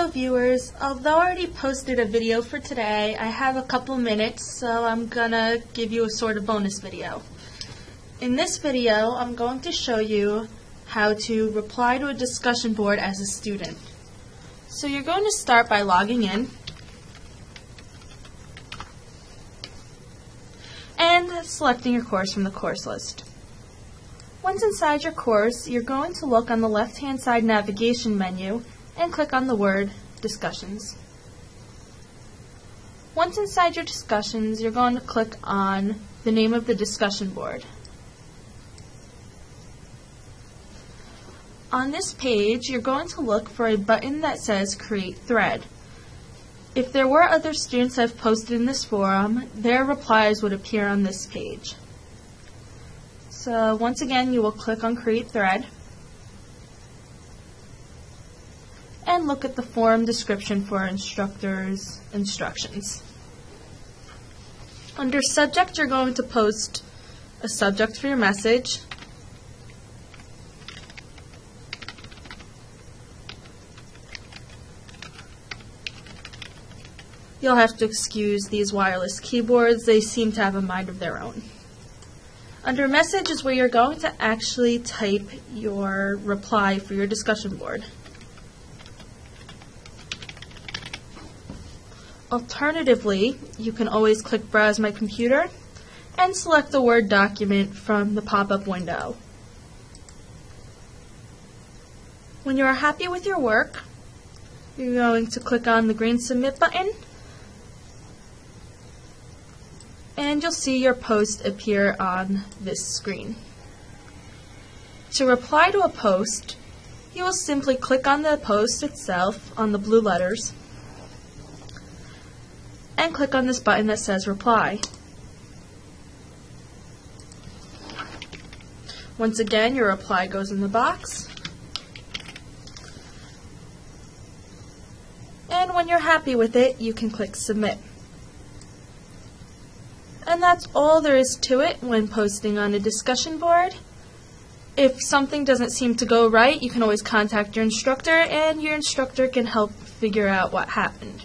Hello viewers, although I already posted a video for today, I have a couple minutes, so I'm gonna give you a sort of bonus video. In this video, I'm going to show you how to reply to a discussion board as a student. So you're going to start by logging in, and selecting your course from the course list. Once inside your course, you're going to look on the left-hand side navigation menu and click on the word Discussions. Once inside your discussions, you're going to click on the name of the discussion board. On this page, you're going to look for a button that says Create Thread. If there were other students that have posted in this forum, their replies would appear on this page. So once again, you will click on Create Thread. And look at the forum description for instructors' instructions. Under subject, you're going to post a subject for your message. You'll have to excuse these wireless keyboards. They seem to have a mind of their own. Under message is where you're going to actually type your reply for your discussion board. Alternatively, you can always click Browse My Computer and select the Word document from the pop-up window. When you are happy with your work, you're going to click on the green Submit button and you'll see your post appear on this screen. To reply to a post, you will simply click on the post itself on the blue letters and click on this button that says Reply. Once again, your reply goes in the box. And when you're happy with it, you can click Submit. And that's all there is to it when posting on a discussion board. If something doesn't seem to go right, you can always contact your instructor, and your instructor can help figure out what happened.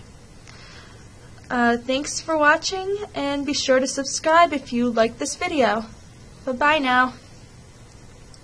Uh, thanks for watching, and be sure to subscribe if you like this video. Bye-bye now.